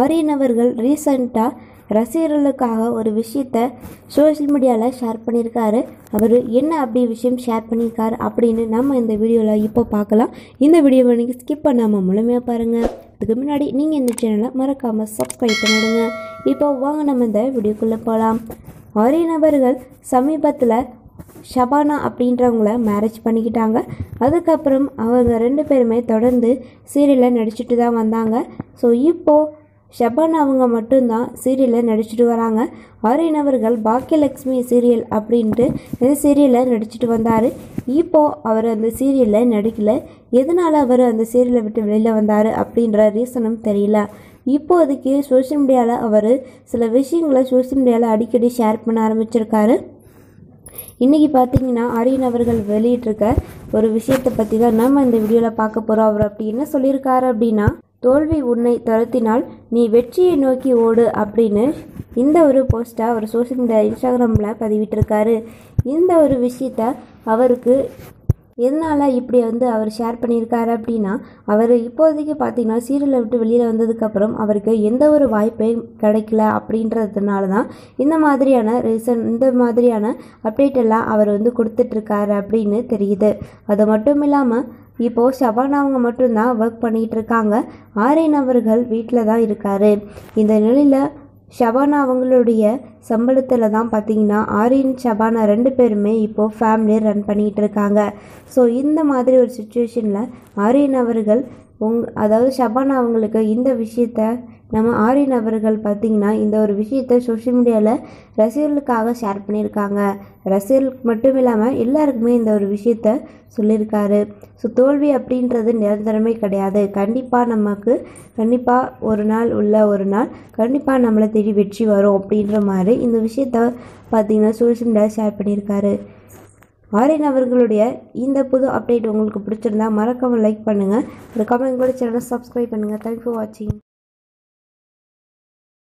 ஆரியன் அவர்கள் ரீசண்டாக ரசிகர்களுக்காக ஒரு விஷயத்த சோஷியல் மீடியாவில் ஷேர் பண்ணியிருக்காரு. அவர் என்ன அப்படி விஷயம் ஷேர் பண்ணியிருக்காரு அப்படின்னு நம்ம இந்த வீடியோவில் இப்போ பார்க்கலாம். இந்த வீடியோவை நீங்கள் ஸ்கிப் பண்ணாமல் முழுமையாக பாருங்கள் இதுக்கு முன்னாடி நீங்கள் இந்த சேனலை மறக்காமல் சப்ஸ்கிரைப் பண்ணிடுங்க. இப்போ வாங்க நம்ம இந்த வீடியோக்குள்ளே போகலாம் ஆரியன் அவர்கள் சமீபத்தில் ஷபானா அப்படின்றவங்கள மேரேஜ் பண்ணிக்கிட்டாங்க. அதுக்கப்புறம் அவங்க ரெண்டு பேருமே தொடர்ந்து சீரியலில் நடிச்சிட்டு தான் வந்தாங்க. ஸோ இப்போது ஷபான் அவங்க மட்டும்தான் சீரியலில் நடிச்சிட்டு வராங்க. ஆரியன் அவர்கள் பாக்கியலக்ஷ்மி சீரியல் அப்படின்ட்டு இந்த சீரியலில் நடிச்சிட்டு வந்தார். இப்போது அவர் அந்த சீரியலில் நடிக்கல. எதனால் அவர் அந்த சீரியலை விட்டு வெளியில் வந்தார் அப்படின்ற ரீசனும் தெரியல. இப்போதைக்கு சோஷியல் மீடியாவில் அவர் சில விஷயங்களை சோஷியல் மீடியாவில் அடிக்கடி ஷேர் பண்ண ஆரம்பிச்சிருக்காரு. இன்றைக்கி பார்த்தீங்கன்னா ஆரியன் அவர்கள் வெளியிட்டிருக்க ஒரு விஷயத்தை பற்றி தான் நம்ம இந்த வீடியோவில் பார்க்க போகிறோம் அவர் அப்படி என்ன சொல்லியிருக்காரு அப்படின்னா தோல்வி உன்னை துரத்தினால் நீ வெற்றியை நோக்கி ஓடு அப்படின்னு இந்த ஒரு போஸ்ட்டை அவர் சோஷியல் மீடியா இன்ஸ்டாகிராமில் பதிவிட்டிருக்காரு. இந்த ஒரு விஷயத்த அவருக்கு எதனால் இப்படி வந்து அவர் ஷேர் பண்ணியிருக்காரு அப்படின்னா அவர் இப்போதைக்கு பார்த்தீங்கன்னா சீரியலை விட்டு வெளியில் வந்ததுக்கப்புறம் அவருக்கு எந்த ஒரு வாய்ப்பையும் கிடைக்கல அப்படின்றதுனால தான் இந்த மாதிரியான ரீசன் இந்த மாதிரியான அப்டேட் எல்லாம் அவர் வந்து கொடுத்துட்ருக்காரு அப்படின்னு தெரியுது. அது மட்டும் இல்லாமல் இப்போது ஷபானா அவங்க மட்டும்தான் ஒர்க் பண்ணிகிட்டு இருக்காங்க ஆரியன் அவர்கள் வீட்டில் தான் இருக்கார். இந்த நிலையில் ஷபானா அவங்களுடைய சம்பளத்தில் தான் பார்த்தீங்கன்னா ஆரியன் ஷபானா ரெண்டு பேருமே இப்போது ஃபேமிலியை ரன் பண்ணிகிட்டு இருக்காங்க ஸோ இந்த மாதிரி ஒரு சுச்சுவேஷனில் ஆரியன் அவர்கள் உங் அதாவது ஷபானா அவங்களுக்கு இந்த விஷயத்த நம்ம ஆரியன் அவர்கள் பார்த்திங்கன்னா இந்த ஒரு விஷயத்த சோஷியல் மீடியாவில் ரசிகர்களுக்காக ஷேர் பண்ணியிருக்காங்க. ரசிகர்களுக்கு மட்டும் இல்லாமல் எல்லாருக்குமே இந்த ஒரு விஷயத்த சொல்லியிருக்காரு. ஸோ தோல்வி அப்படின்றது நிரந்தரமே கிடையாது. கண்டிப்பாக நமக்கு கண்டிப்பாக ஒரு நாள் உள்ள ஒரு நாள் கண்டிப்பாக நம்மளை தேடி வெற்றி வரும் அப்படின்ற மாதிரி இந்த விஷயத்த பார்த்திங்கன்னா சோஷியல் மீடியாவில் ஷேர் பண்ணியிருக்காரு. ஆரியன் அவர்களுடைய இந்த புது அப்டேட் உங்களுக்கு பிடிச்சிருந்தா மறக்காமல் லைக் பண்ணுங்கள் ஒரு கமெண்ட் கூட சேனலை சப்ஸ்கிரைப் பண்ணுங்கள் தேங்க்ஸ் ஃபார் வாட்சிங்